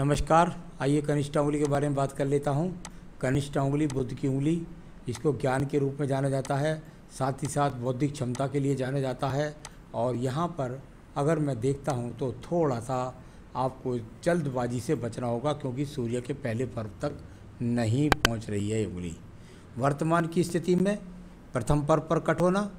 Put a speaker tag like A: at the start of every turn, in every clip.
A: नमस्कार, आइए कनिष्ठ उंगली के बारे में बात कर लेता हूँ। कनिष्ठ उंगली बुद्ध की उंगली, इसको ज्ञान के रूप में जाना जाता है, साथ ही साथ बौद्धिक क्षमता के लिए जाना जाता है। और यहाँ पर अगर मैं देखता हूँ तो थोड़ा सा आपको जल्दबाजी से बचना होगा, क्योंकि सूर्य के पहले पर्व तक नहीं पहुँच रही है उंगली। वर्तमान की स्थिति में प्रथम पर्व पर कट होना,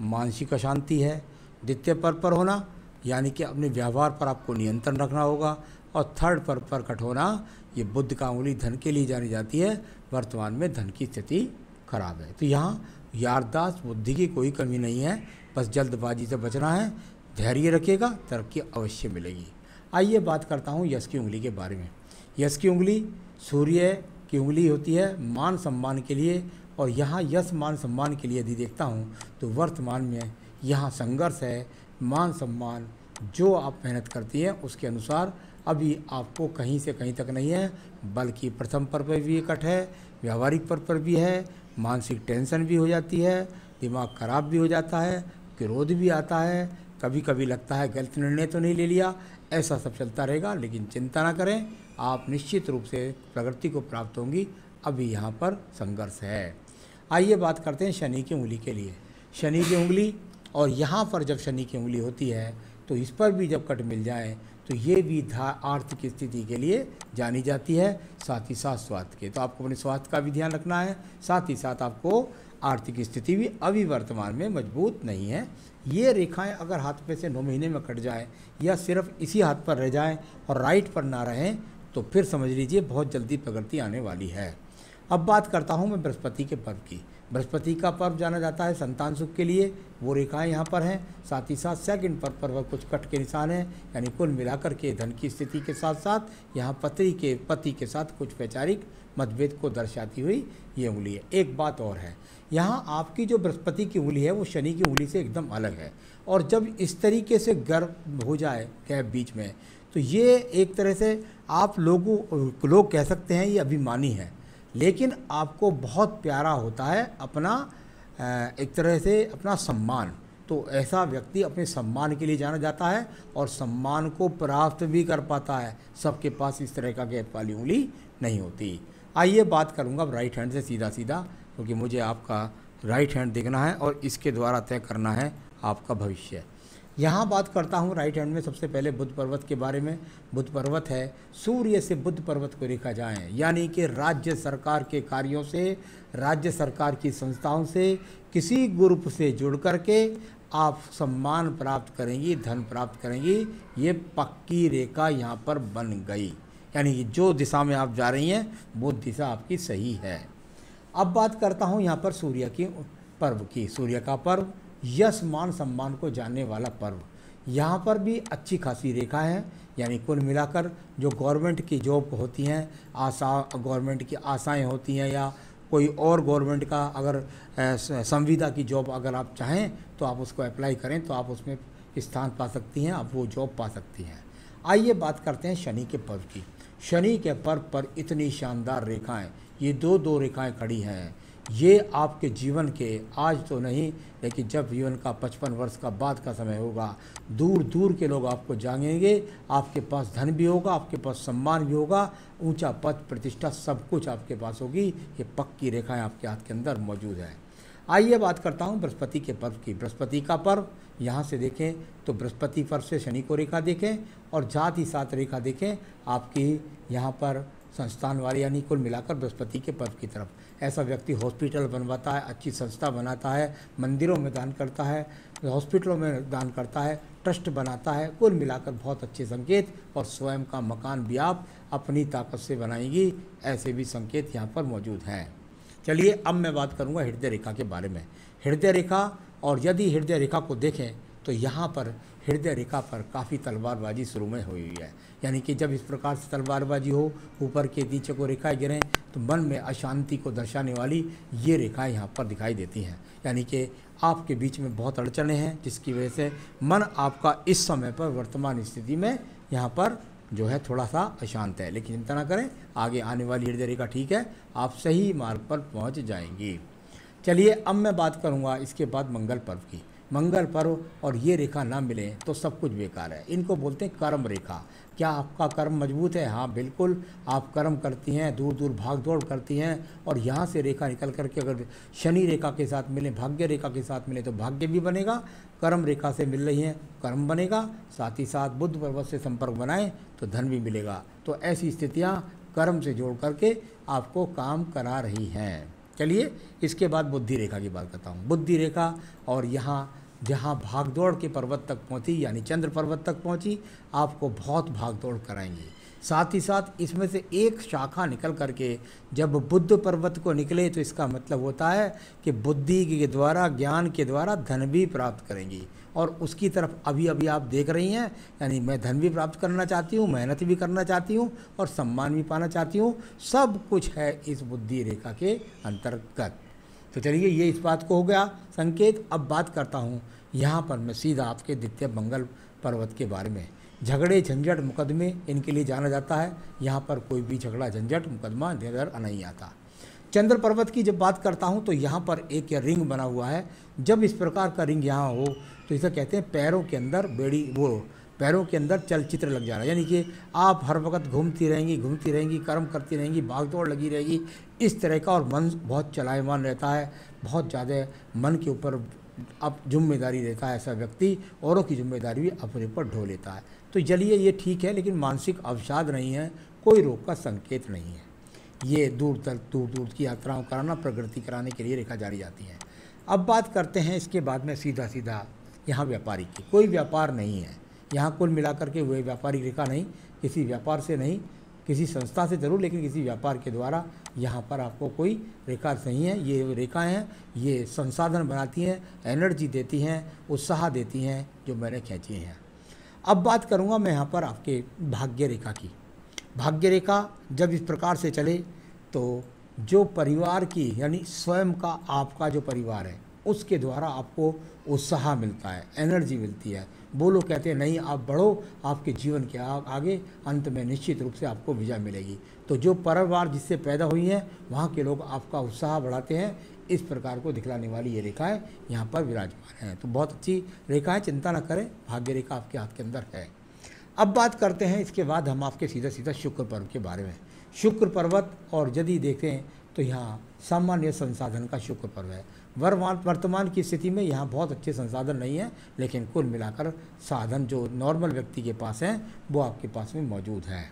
A: मानसिक अशांति है, द्वितीय पर्व पर होना यानी कि अपने व्यवहार पर आपको नियंत्रण रखना होगा और थर्ड पर कट होना, ये बुद्ध का उंगली धन के लिए जानी जाती है, वर्तमान में धन की स्थिति खराब है। तो यहाँ यारदाश्त बुद्धि की कोई कमी नहीं है, बस जल्दबाजी से बचना है, धैर्य रखिएगा, तरक्की अवश्य मिलेगी। आइए बात करता हूँ यश की उंगली के बारे में। यश की उंगली, सूर्य की उंगली होती है मान सम्मान के लिए, और यहाँ यश मान सम्मान के लिए यदि देखता हूँ तो वर्तमान में यहाँ संघर्ष है मान सम्मान जो आप मेहनत करती हैं, उसके अनुसार अभी आपको कहीं से कहीं तक नहीं है, बल्कि प्रथम पर पर भी कट है, व्यावहारिक पर पर भी है, मानसिक टेंशन भी हो जाती है, दिमाग खराब भी हो जाता है, क्रोध भी आता है कभी कभी लगता है गलत निर्णय तो नहीं ले लिया, ऐसा सब चलता रहेगा, लेकिन चिंता ना करें, आप निश्चित रूप से प्रगति को प्राप्त होंगी, अभी यहाँ पर संघर्ष है। आइए बात करते हैं शनि की उंगली के लिए। शनि की उंगली और यहाँ पर जब शनि की उंगली होती है तो इस पर भी जब कट मिल जाए तो ये भी धा आर्थिक स्थिति के लिए जानी जाती है, साथ ही साथ स्वास्थ्य के। तो आपको अपने स्वास्थ्य का भी ध्यान रखना है, साथ ही साथ आपको आर्थिक स्थिति भी अभी वर्तमान में मज़बूत नहीं है। ये रेखाएँ अगर हाथ पे से नौ महीने में कट जाए, या सिर्फ़ इसी हाथ पर रह जाएँ और राइट पर ना रहें तो फिर समझ लीजिए बहुत जल्दी प्रगति आने वाली है। अब बात करता हूँ मैं बृहस्पति के पद की। बृहस्पति का पर्व जाना जाता है संतान सुख के लिए। वो रेखाएँ यहाँ पर हैं। साथ ही साथ सेकंड पर्व पर कुछ कट के निशान हैं, यानी कुल मिलाकर के धन की स्थिति के साथ साथ यहाँ पति के पति के साथ कुछ वैचारिक मतभेद को दर्शाती हुई ये उंगली है। एक बात और है, यहाँ आपकी जो बृहस्पति की उंगली है, वो शनि की उंगली से एकदम अलग है। और जब इस तरीके से गर्व हो जाए गैप बीच में तो ये एक तरह से आप लोगों, लोग कह सकते हैं ये अभिमानी है। लेकिन आपको बहुत प्यारा होता है अपना एक तरह से अपना सम्मान। तो ऐसा व्यक्ति अपने सम्मान के लिए जाना जाता है और सम्मान को प्राप्त भी कर पाता है। सबके पास इस तरह का गैप वाली उंगली नहीं होती। आइए बात करूँगा राइट हैंड से सीधा सीधा, क्योंकि मुझे आपका राइट हैंड देखना है और इसके द्वारा तय करना है आपका भविष्य। यहाँ बात करता हूँ राइट हैंड में सबसे पहले बुद्ध पर्वत के बारे में। बुद्ध पर्वत है, सूर्य से बुद्ध पर्वत को देखा जाए, यानी कि राज्य सरकार के कार्यों से, राज्य सरकार की संस्थाओं से, किसी ग्रुप से जुड़ करके आप सम्मान प्राप्त करेंगी, धन प्राप्त करेंगी। ये पक्की रेखा यहाँ पर बन गई। यानी कि जो दिशा में आप जा रही हैं, वो दिशा आपकी सही है। अब बात करता हूँ यहाँ पर सूर्य की, पर्व की, सूर्य का पर्व। यश मान सम्मान को जानने वाला पर्व। यहाँ पर भी अच्छी खासी रेखा है, यानी कुल मिलाकर जो गवर्नमेंट की जॉब होती हैं, आशा, गवर्नमेंट की आशाएँ होती हैं, या कोई और गवर्नमेंट का अगर संविदा की जॉब अगर आप चाहें तो आप उसको अप्लाई करें तो आप उसमें स्थान पा सकती हैं, आप वो जॉब पा सकती हैं। आइए बात करते हैं शनि के पर्व की। शनि के पर्व पर इतनी शानदार रेखाएँ, ये दो दो रेखाएँ खड़ी हैं। ये आपके जीवन के आज तो नहीं, लेकिन जब जीवन का पचपन वर्ष का बाद का समय होगा, दूर दूर के लोग आपको जानेंगे आपके पास धन भी होगा, आपके पास सम्मान भी होगा, ऊँचा पद, प्रतिष्ठा सब कुछ आपके पास होगी, ये पक्की रेखाएँ आपके हाथ के अंदर मौजूद है। आइए बात करता हूँ बृहस्पति के पर्व की। बृहस्पति का पर्व, यहाँ से देखें तो बृहस्पति पर्व से शनि को रेखा देखें और जात ही सात रेखा देखें, आपकी यहाँ पर संस्थान वाले यानी कुल मिलाकर बृहस्पति के पर्व की तरफ़। ऐसा व्यक्ति हॉस्पिटल बनवाता है, अच्छी संस्था बनाता है, मंदिरों में दान करता है, हॉस्पिटलों में दान करता है, ट्रस्ट बनाता है, कुल मिलाकर बहुत अच्छे संकेत और स्वयं का मकान भी आप अपनी ताकत से बनाएँगी, ऐसे भी संकेत यहाँ पर मौजूद हैं। चलिए, अब मैं बात करूँगा हृदय रेखा के बारे में। हृदय रेखा और यदि हृदय रेखा को देखें तो यहाँ पर हृदय रेखा पर काफ़ी तलवारबाजी शुरू में हुई हुई है। यानी कि जब इस प्रकार से तलवारबाजी हो, ऊपर के नीचे को रेखाएँ गिरें तो मन में अशांति को दर्शाने वाली ये रेखाएँ यहाँ पर दिखाई देती हैं। यानी कि आपके बीच में बहुत अड़चने हैं, जिसकी वजह से मन आपका इस समय पर वर्तमान स्थिति में यहाँ पर जो है थोड़ा सा अशांत है। लेकिन चिंता ना करें, आगे आने वाली हृदय रेखा ठीक है, आप सही मार्ग पर पहुँच जाएँगी। चलिए, अब मैं बात करूँगा इसके बाद मंगल पर्व की। मंगल पर्व और ये रेखा ना मिले तो सब कुछ बेकार है। इनको बोलते हैं कर्म रेखा। क्या आपका कर्म मज़बूत है? हाँ बिल्कुल। आप कर्म करती हैं दूर दूर भाग दौड़ करती हैं और यहाँ से रेखा निकल करके अगर शनि रेखा के साथ मिले, भाग्य रेखा के साथ मिले तो भाग्य भी बनेगा, कर्म रेखा से मिल रही हैं, कर्म बनेगा, साथ ही साथ बुद्ध पर्वत से संपर्क बनाएँ तो धन भी मिलेगा। तो ऐसी स्थितियाँ कर्म से जोड़ करके आपको काम करा रही हैं। चलिए, इसके बाद बुद्धि रेखा की बात करता हूँ। बुद्धि रेखा और यहाँ, जहाँ भागदौड़ के पर्वत तक पहुँची, यानी चंद्र पर्वत तक पहुँची, आपको बहुत भागदौड़ कराएँगे। साथ ही साथ इसमें से एक शाखा निकल करके जब बुद्ध पर्वत को निकले तो इसका मतलब होता है कि बुद्धि के द्वारा, ज्ञान के द्वारा धन भी प्राप्त करेंगी। और उसकी तरफ़ अभी अभी आप देख रही हैं, यानी मैं धन भी प्राप्त करना चाहती हूँ, मेहनत भी करना चाहती हूँ और सम्मान भी पाना चाहती हूँ, सब कुछ है इस बुद्धि रेखा के अंतर्गत। तो चलिए, ये इस बात को हो गया संकेत। अब बात करता हूँ, यहाँ पर मैं सीधा आपके द्वितीय मंगल पर्वत के बारे में। झगड़े झंझट मुकदमे इनके लिए जाना जाता है, यहाँ पर कोई भी झगड़ा झंझट मुकदमा नज़र नहीं आता। चंद्र पर्वत की जब बात करता हूँ तो यहाँ पर एक रिंग बना हुआ है। जब इस प्रकार का रिंग यहाँ हो तो इसे कहते हैं पैरों के अंदर बेड़ी वो, पैरों के अंदर चलचित्र लग जा रहा है यानी कि आप हर वक्त घूमती रहेंगी घूमती रहेंगी, कर्म करती रहेंगी भाग दौड़ लगी रहेगी, इस तरह का और मन बहुत चलायमान रहता है, बहुत ज़्यादा मन के ऊपर अब ज़िम्मेदारी रहता है ऐसा व्यक्ति, औरों की ज़िम्मेदारी भी अपने ऊपर ढो लेता है। तो चलिए ये ठीक है, लेकिन मानसिक अवसाद नहीं है, कोई रोग का संकेत नहीं है। ये दूर तक दूर दूर की यात्राओं कराना प्रगति कराने के लिए रेखा जारी जाती है। अब बात करते हैं इसके बाद में सीधा सीधा यहाँ व्यापारी की। कोई व्यापार नहीं है। यहाँ कुल मिलाकर के वह व्यापारिक रेखा नहीं, किसी व्यापार से नहीं, किसी संस्था से ज़रूर, लेकिन किसी व्यापार के द्वारा यहाँ पर आपको कोई रेखा नहीं है। ये रेखाएँ हैं, ये संसाधन बनाती हैं, एनर्जी देती हैं, उत्साह देती हैं, जो मैंने खींची हैं। अब बात करूँगा मैं यहाँ पर आपके भाग्य रेखा की। भाग्य रेखा जब इस प्रकार से चले तो जो परिवार की, यानी स्वयं का, आपका जो परिवार है, उसके द्वारा आपको उत्साह मिलता है, एनर्जी मिलती है। वो लोग कहते हैं, नहीं, आप बढ़ो, आपके जीवन के आगे अंत में निश्चित रूप से आपको विजय मिलेगी। तो जो परिवार जिससे पैदा हुई हैं, वहाँ के लोग आपका उत्साह बढ़ाते हैं। इस प्रकार को दिखलाने वाली ये रेखाएँ यहाँ पर विराजमान हैं। तो बहुत अच्छी रेखाएँ, चिंता न करें भाग्य रेखा आपके हाथ के अंदर है। अब बात करते हैं, इसके बाद हम आपके सीधा सीधा शुक्र पर्व के बारे में। शुक्र पर्वत और यदि देखें तो यहाँ सामान्य संसाधन का शुक्र पर्व है। वर्तमान वर्तमान की स्थिति में यहाँ बहुत अच्छे संसाधन नहीं है, लेकिन कुल मिलाकर साधन जो नॉर्मल व्यक्ति के पास हैं, वो आपके पास में मौजूद है।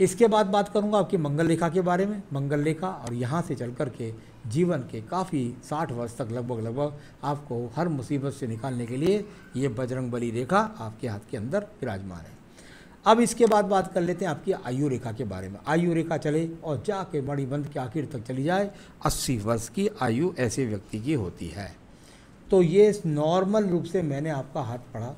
A: इसके बाद बात करूँगा आपकी मंगल रेखा के बारे में। मंगल रेखा और यहाँ से चल कर के जीवन के काफ़ी साठ वर्ष तक लगभग लगभग आपको हर मुसीबत से निकालने के लिए ये बजरंग बली रेखा आपके हाथ के अंदर विराजमान है। अब इसके बाद बात कर लेते हैं आपकी आयु रेखा के बारे में। आयु रेखा चले और जाके बंद के आखिर तक चली जाए, अस्सी वर्ष की आयु ऐसे व्यक्ति की होती है। तो ये नॉर्मल रूप से मैंने आपका हाथ पढ़ा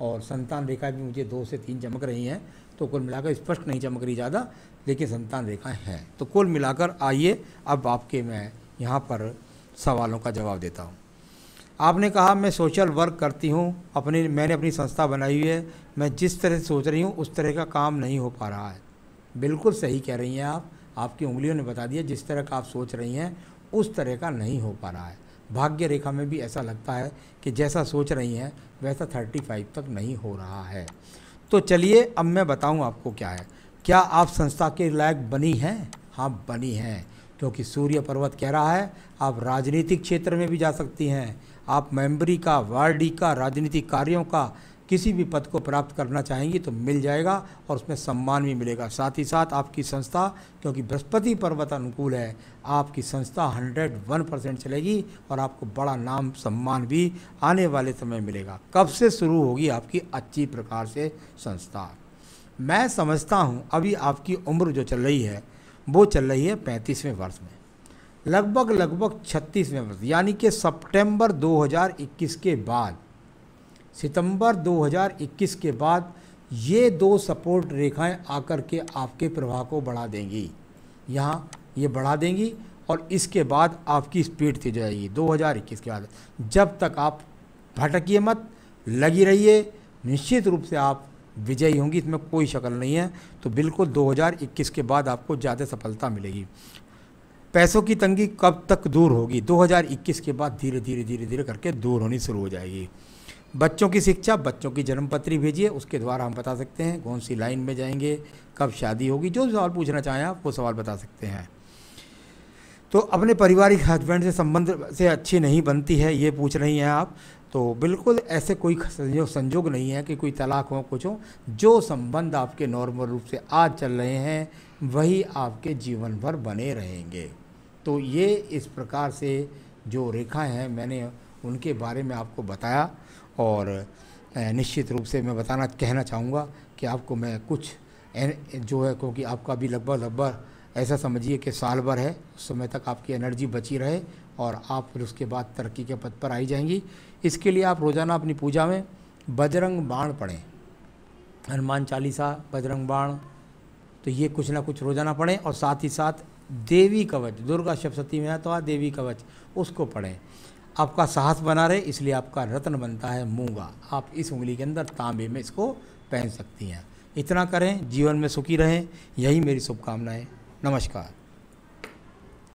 A: और संतान रेखा भी मुझे दो से तीन चमक रही हैं तो कुल मिलाकर स्पष्ट नहीं चमक रही ज़्यादा, लेकिन संतान रेखाएँ हैं। तो कुल मिलाकर आइए, अब आपके मैं यहाँ पर सवालों का जवाब देता हूँ। आपने कहा, मैं सोशल वर्क करती हूँ, अपनी, मैंने अपनी संस्था बनाई हुई है, मैं जिस तरह से सोच रही हूँ, उस तरह का काम नहीं हो पा रहा है। बिल्कुल सही कह रही हैं आप। आपकी उंगलियों ने बता दिया, जिस तरह का आप सोच रही हैं, उस तरह का नहीं हो पा रहा है। भाग्य रेखा में भी ऐसा लगता है कि जैसा सोच रही हैं, वैसा थर्टी फाइव तक नहीं हो रहा है। तो चलिए, अब मैं बताऊँ आपको क्या है। क्या आप संस्था के लायक बनी हैं? हाँ बनी हैं। क्योंकि सूर्य पर्वत कह रहा है, आप राजनीतिक क्षेत्र में भी जा सकती हैं। आप मेंबरी का, वार्डी का, राजनीतिक कार्यों का किसी भी पद को प्राप्त करना चाहेंगी तो मिल जाएगा और उसमें सम्मान भी मिलेगा। साथ ही साथ आपकी संस्था, क्योंकि बृहस्पति पर्वत अनुकूल है, आपकी संस्था 101 परसेंट चलेगी और आपको बड़ा नाम, सम्मान भी आने वाले समय मिलेगा। कब से शुरू होगी आपकी अच्छी प्रकार से संस्था? मैं समझता हूँ, अभी आपकी उम्र जो चल रही है वो चल रही है पैंतीसवें वर्ष में। लगभग लगभग छत्तीसवें वर्ष, यानी कि सितंबर 2021 के बाद, सितंबर 2021 के बाद ये दो सपोर्ट रेखाएँ आकर के आपके प्रवाह को बढ़ा देंगी। यहाँ ये बढ़ा देंगी और इसके बाद आपकी स्पीड थी जाएगी 2021 के बाद। जब तक आप भटकिए मत, लगी रहिए, निश्चित रूप से आप विजयी होंगी, इसमें कोई शक्ल नहीं है। तो बिल्कुल 2021 के बाद आपको ज़्यादा सफलता मिलेगी। पैसों की तंगी कब तक दूर होगी? 2021 के बाद धीरे धीरे धीरे धीरे करके दूर होनी शुरू हो जाएगी। बच्चों की शिक्षा, बच्चों की जन्मपत्री भेजिए, उसके द्वारा हम बता सकते हैं कौन सी लाइन में जाएँगे, कब शादी होगी, जो सवाल पूछना चाहें आप, वो सवाल बता सकते हैं। तो अपने पारिवारिक हस्बैंड से संबंध से अच्छी नहीं बनती है, ये पूछ रही हैं आप। तो बिल्कुल ऐसे कोई संजोग नहीं है कि कोई तलाक हो, कुछ हो, जो संबंध आपके नॉर्मल रूप से आज चल रहे हैं, वही आपके जीवन भर बने रहेंगे। तो ये इस प्रकार से जो रेखाएँ हैं, मैंने उनके बारे में आपको बताया और निश्चित रूप से मैं बताना, कहना चाहूँगा कि आपको मैं कुछ जो है, क्योंकि आपका भी लगभग लगभग ऐसा समझिए कि साल भर है, उस समय तक आपकी एनर्जी बची रहे और आप फिर उसके बाद तरक्की के पद पर आई जाएँगी। इसके लिए आप रोज़ाना अपनी पूजा में बजरंग बाण पढ़ें। हनुमान चालीसा, बजरंग बाण तो ये कुछ ना कुछ रोज़ाना पढ़ें और साथ ही साथ देवी कवच, दुर्गा सप्तती में तो आ देवी कवच, उसको पढ़ें। आपका साहस बना रहे, इसलिए आपका रत्न बनता है मूँगा। आप इस उंगली के अंदर तांबे में इसको पहन सकती हैं। इतना करें, जीवन में सुखी रहें, यही मेरी शुभकामनाएँ। नमस्कार।